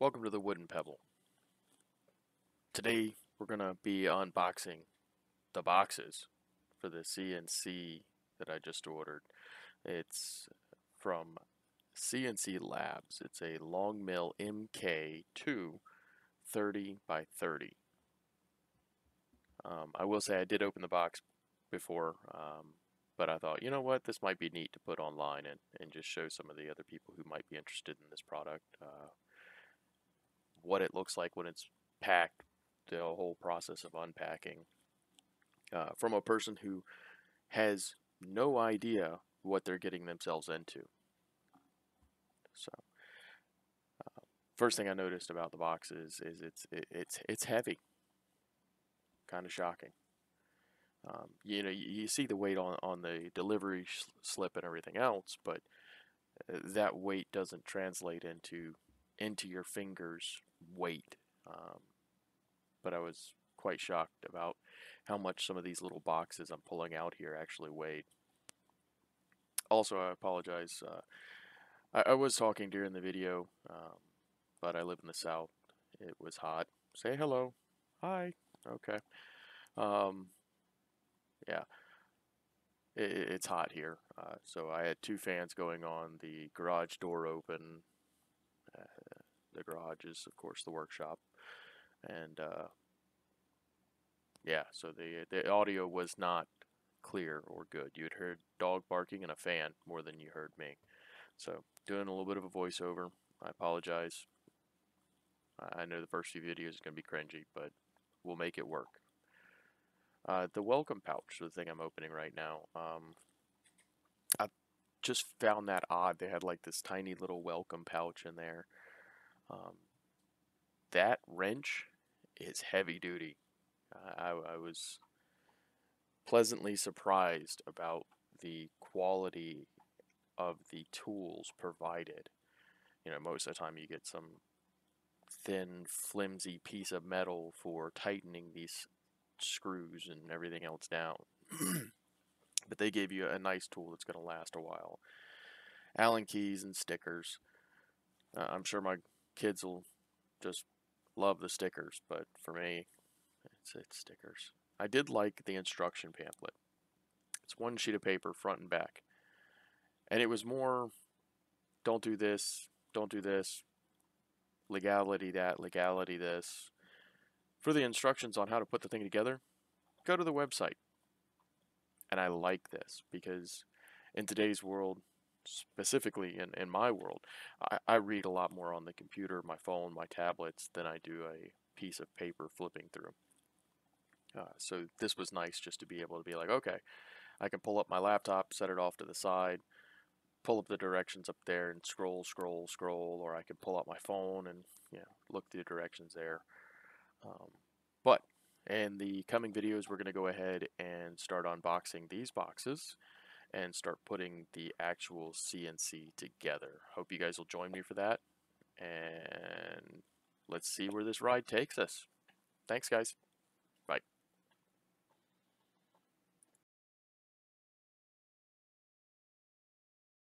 Welcome to the Wooden Pebble. Today we're going to be unboxing the boxes for the CNC that I just ordered. It's from Sienci Labs. It's a LongMill MK2 30 by 30. Um, I will say I did open the box before, um, but I thought, you know what, this might be neat to put online and, and just show some of the other people who might be interested in this product uh, what it looks like when it's packed, the whole process of unpacking, uh, from a person who has no idea what they're getting themselves into. So, uh, first thing I noticed about the box is, is it's it, it's it's heavy. Kind of shocking. Um, you know, you, you, see the weight on on the delivery slip and everything else, but uh, that weight doesn't translate into into your fingers weight. Um, but I was quite shocked about how much some of these little boxes I'm pulling out here actually weighed. Also, I apologize. Uh, I, I, was talking during the video, um, but I live in the south. It was hot. Say hello. Hi. Okay. Um, yeah. It, it's hot here. Uh, so I had two fans going on, the garage door open, uh, the garage is, of course, the workshop. And uh, yeah, so the the audio was not clear or good. You had heard dog barking and a fan more than you heard me. So doing a little bit of a voiceover. I apologize. I know the first few videos is going to be cringy, but we'll make it work. Uh, the welcome pouch, the thing I'm opening right now. Um, I just found that odd. They had like this tiny little welcome pouch in there. Um, that wrench is heavy duty. I, I was pleasantly surprised about the quality of the tools provided. You know, most of the time you get some thin, flimsy piece of metal for tightening these screws and everything else down. but they gave you a nice tool that's going to last a while. Allen keys and stickers. Uh, I'm sure my kids will just love the stickers, but for me, it's, it's stickers. I did like the instruction pamphlet. It's one sheet of paper, front and back. And it was more, don't do this, don't do this, legality that, legality this. For the instructions on how to put the thing together, go to the website. And I like this because in today's world, specifically in, in my world, I, I read a lot more on the computer, my phone, my tablets than I do a piece of paper flipping through. Uh, so this was nice just to be able to be like, okay, I can pull up my laptop, set it off to the side, pull up the directions up there and scroll, scroll, scroll, or I can pull up my phone and you know, look the directions there. Um, but in the coming videos, we're going to go ahead and start unboxing these boxes and start putting the actual CNC together. Hope you guys will join me for that. And let's see where this ride takes us. Thanks, guys.